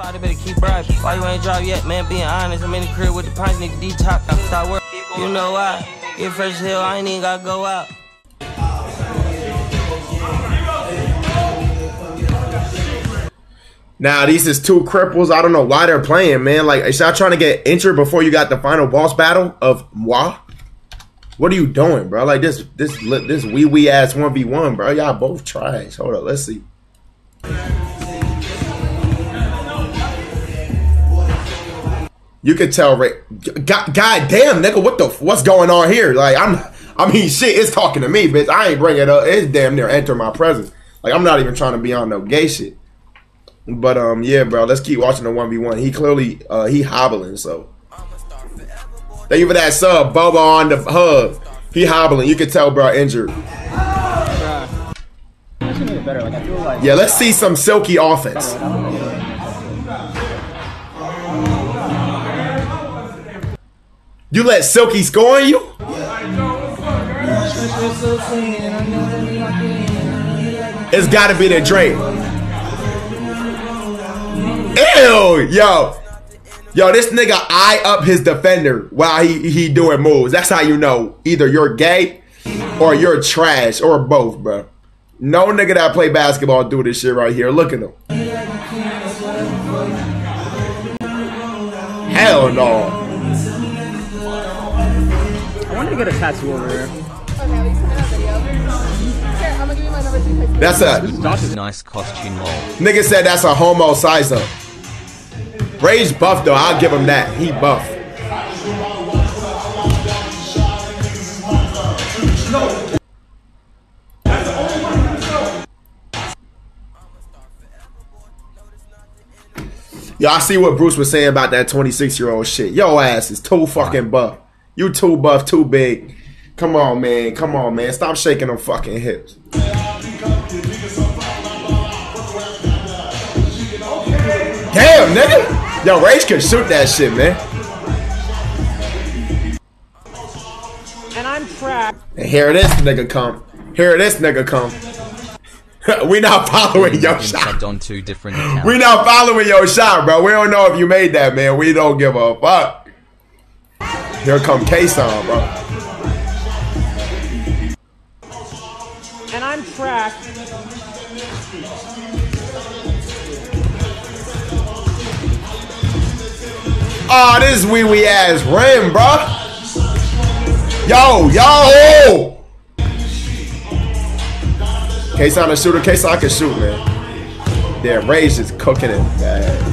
Father better keep bribing. Why you ain't dropped yet, man? Being honest, I'm in the crib with the pints, nigga. D-top. Stop work. You know why? Get fresh hell. I ain't even gotta go out. Now these is two cripples. I don't know why they're playing, man. Like, is y'all trying to get injured before you got the final boss battle of moi? What are you doing, bro? Like this, this, this wee wee ass one v one, bro. Y'all both trash. Hold up, let's see. You could tell, Ray. God, God damn, nigga, what the what's going on here? Like, I'm, I mean, shit, it's talking to me, bitch. I ain't bringing it up. It's damn near enter my presence. Like, I'm not even trying to be on no gay shit. But um, yeah, bro. Let's keep watching the one v one. He clearly uh he hobbling. So thank you for that sub, Boba on the hub. He hobbling. You can tell, bro, injured. Yeah, let's see some silky offense. You let Silky score on you? It's gotta be the Drake. Ew, yo. Yo, this nigga eye up his defender while he, he doing moves. That's how you know either you're gay or you're trash or both, bro. No nigga that play basketball do this shit right here. Look at him. Hell no. Get a tattoo over here. That's a nice costume mold. nigga said that's a homo size up. Rage buff though, I'll give him that. He buff. Yo, I see what Bruce was saying about that 26 year old shit. Yo ass is too fucking buff. You too buff, too big. Come on, man. Come on, man. Stop shaking them fucking hips. Damn, nigga. Yo, Rage can shoot that shit, man. And I'm trapped. And here this nigga come. Here this nigga come. we not following your Been shot. subbed On two different we not following your shot, bro. We don't know if you made that, man. We don't give a fuck. Here come K-Son, bro. And I'm trapped. Oh, this wee wee ass rim, bro. Yo, yo. K-Son a shooter. K-Son can shoot, man. Damn, Rage is cooking it. Man.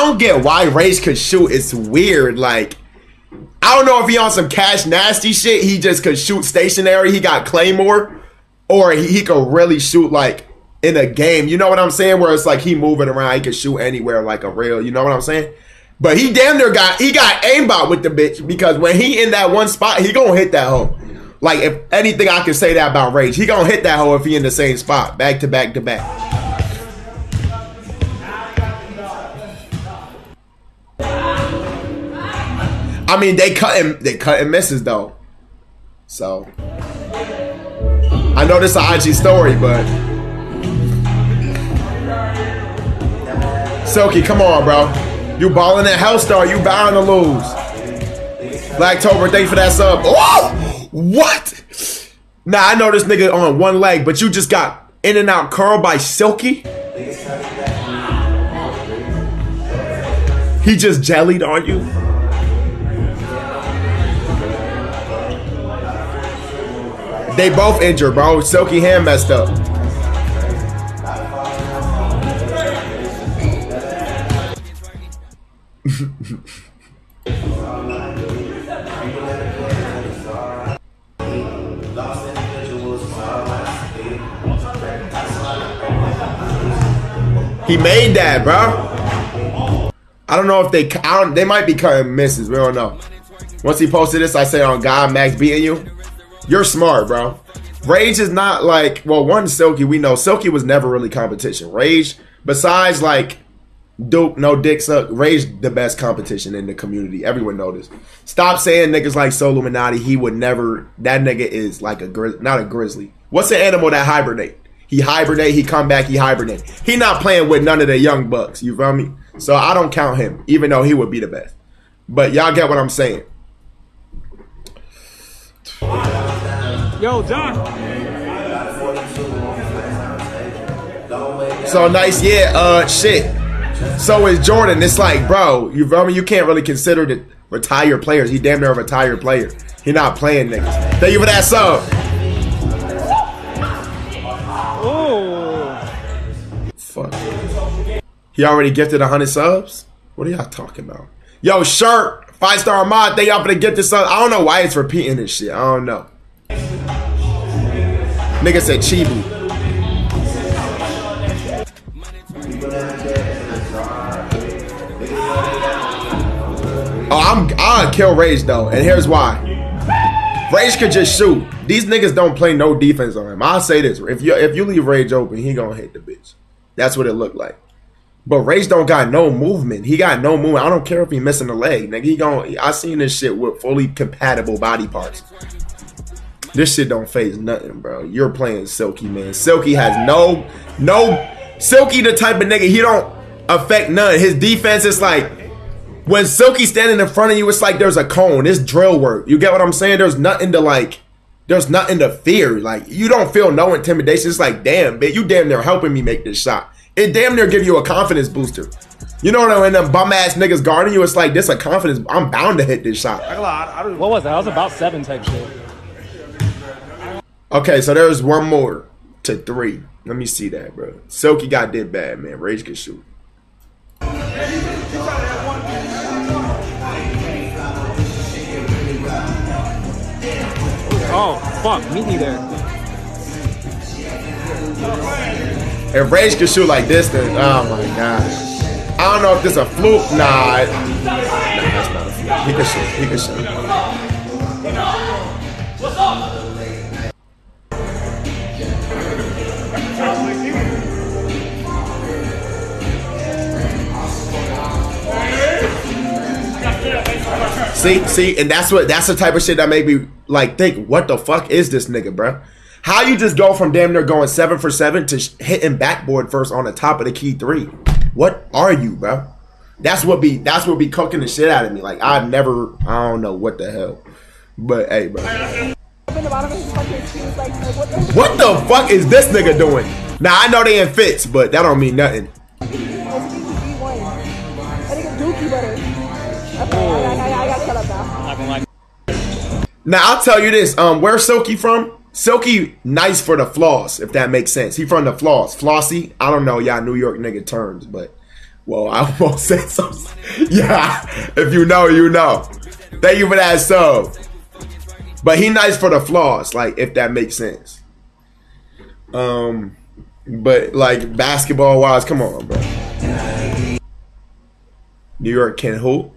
I don't get why Rage could shoot. It's weird. Like, I don't know if he on some cash nasty shit. He just could shoot stationary. He got Claymore. Or he, he could really shoot like in a game. You know what I'm saying? Where it's like he moving around. He could shoot anywhere like a real. You know what I'm saying? But he damn near got he got aimbot with the bitch because when he in that one spot, he gonna hit that hole. Like if anything I can say that about Rage, he gonna hit that hole if he in the same spot, back to back to back. I mean, they cut him. They cut and misses though. So I know this is an IG story, but Silky, come on, bro. You balling at Hellstar, you bound to lose. Blacktober, thank for that sub. Oh, what? Nah, I know this nigga on one leg, but you just got in and out curl by Silky. He just jellied on you. They both injured, bro. Silky hand messed up. He made that, bro. I don't know if they I don't, they might be cutting misses. We don't know. Once he posted this, I said on God Max beating you. You're smart, bro. Rage is not like well, one Silky we know Silky was never really competition. Rage, besides like Duke, no dick suck. Rage the best competition in the community. Everyone this. Stop saying niggas like Soluminati. He would never. That nigga is like a grizz, not a grizzly. What's an animal that hibernate? He hibernate, he come back, he hibernate. He not playing with none of the young bucks. You feel me? So I don't count him, even though he would be the best. But y'all get what I'm saying. Yo, John. So nice, yeah. Uh, shit. So is Jordan. It's like, bro, you feel me? You can't really consider the retired players. He damn near a retired player. He not playing niggas. Thank you for that sub. Oh. Fuck. He already gifted 100 subs? What are y'all talking about? Yo, shirt, five star mod, thank y'all for the gift this sub. I don't know why it's repeating this shit. I don't know. Nigga said Chibu. Oh, I'm I'll kill Rage though, and here's why. Rage could just shoot. These niggas don't play no defense on him. I'll say this: if you if you leave Rage open, he gonna hit the bitch. That's what it looked like. But Rage don't got no movement. He got no movement. I don't care if he missing a leg, nigga. He gon' I seen this shit with fully compatible body parts. This shit don't phase nothing, bro. You're playing Silky, man. Silky has no, no. Silky the type of nigga he don't affect none. His defense is like when Silky standing in front of you, it's like there's a cone. It's drill work. You get what I'm saying? There's nothing to like. There's nothing to fear. Like you don't feel no intimidation. It's like, damn, bitch, you damn near helping me make this shot. It damn near give you a confidence booster. You know what I mean? Them bum ass niggas guarding you, it's like this a confidence. I'm bound to hit this shot. What was that? I was about seven type shit. Okay, so there's one more to three. Let me see that, bro. Silky got did bad, man. Rage can shoot. Oh, fuck. Me there. If Rage can shoot like this, then oh my gosh. I don't know if this a fluke. Nah, nah, that's not a fluke. He can shoot. He can shoot. See, see, and that's what that's the type of shit that made me like think, what the fuck is this nigga, bro? How you just go from damn near going seven for seven to hitting backboard first on the top of the key three? What are you, bro? That's what be that's what be cooking the shit out of me. Like I've never, I don't know what the hell, but hey, bro, what the fuck is this nigga doing? Now I know they in fits, but that don't mean nothing. Now I'll tell you this. Um, where's Silky from? Silky nice for the floss, if that makes sense. He from the floss. Flossy. I don't know y'all New York nigga terms, but well, I won't say something. Yeah, if you know, you know. Thank you for that sub. But he nice for the floss, like if that makes sense. Um, but like basketball wise, come on, bro. New York can who?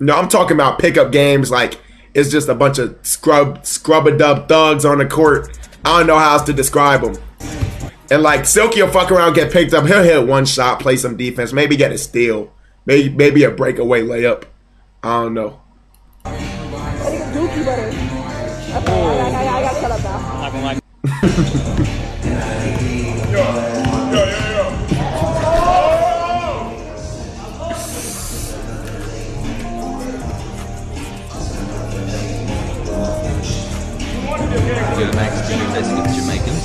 No, I'm talking about pickup games. Like it's just a bunch of scrub, scrub a dub thugs on the court. I don't know how else to describe them. And like Silky will fuck around, get picked up. He'll hit one shot, play some defense, maybe get a steal, maybe maybe a breakaway layup. I don't know. Not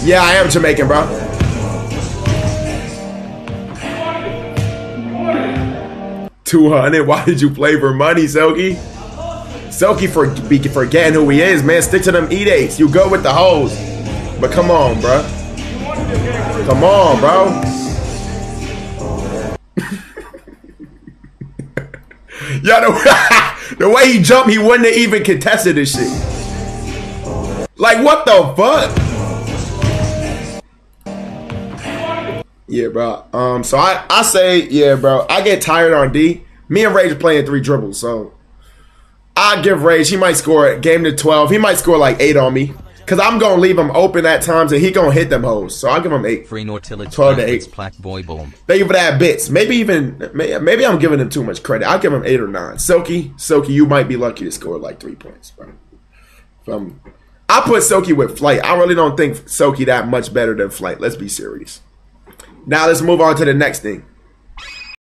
Yeah, I am Jamaican, bro. Two hundred. Why did you play for money, Silky? Silky for be forgetting who he is, man. Stick to them e dates. You go with the hoes. But come on, bro. Come on, bro. Yo, the, the way he jumped, he wouldn't have even contested this shit. Like, what the fuck? Yeah, bro. Um, so I, I say, yeah, bro. I get tired on D. Me and Rage are playing three dribbles, so I give Rage. He might score a game to twelve. He might score like eight on me, cause I'm gonna leave him open at times, and he gonna hit them hoes. So I'll give him eight. Free Nautilus 12 to 8. Plaque Boy Bomb. Thank you for that bits. Maybe even maybe I'm giving him too much credit. I'll give him eight or nine. Silky, Silky, you might be lucky to score like three points, bro. From I put Soki with Flight. I really don't think Soki that much better than Flight. Let's be serious. Now let's move on to the next thing.